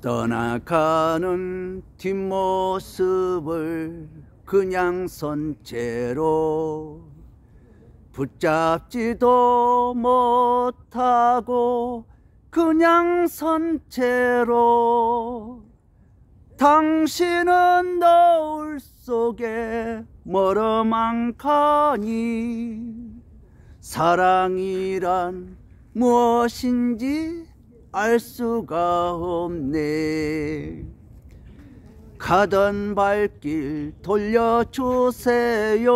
떠나가는 뒷모습을 그냥 선 채로 붙잡지도 못하고 그냥 선 채로 당신은 노을 속에 멀어만 가니 사랑이란 무엇인지 알 수가 없네. 가던 발길 돌려주세요.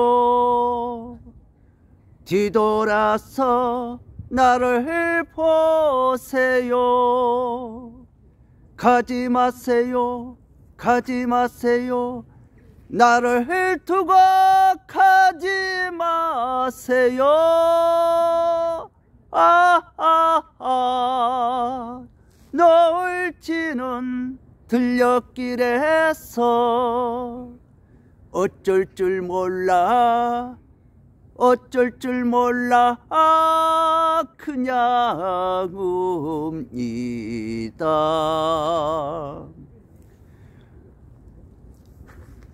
뒤돌아서 나를 보세요. 가지 마세요 가지 마세요. 나를 두고 가지 마세요. 아, 아, 노을지는 들녘길에서 어쩔 줄 몰라 어쩔 줄 몰라 아 그냥 웁니다.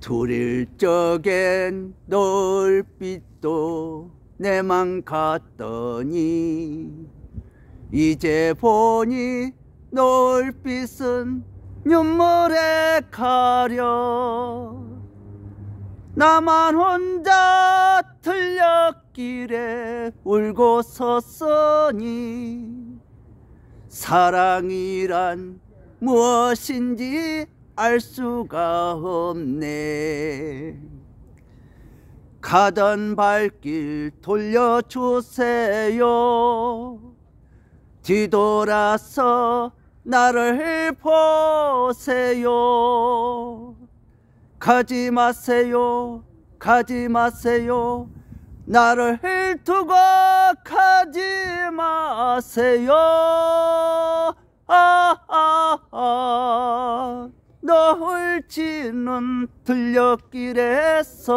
둘일 적엔 노을빛도 내만 갔더니 이제 보니 노을빛은 눈물에 가려. 나만 혼자 틀렸길에 울고 섰으니 사랑이란 무엇인지 알 수가 없네. 가던 발길 돌려주세요. 뒤돌아서 나를 보세요. 가지 마세요. 가지 마세요. 나를 두고 가지 마세요. 아, 아, 아. 너울 지는 들녘길에서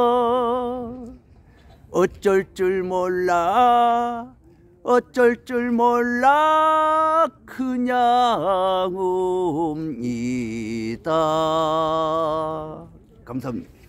어쩔 줄 몰라 어쩔 줄 몰라 그냥 옵니다. 감사합니다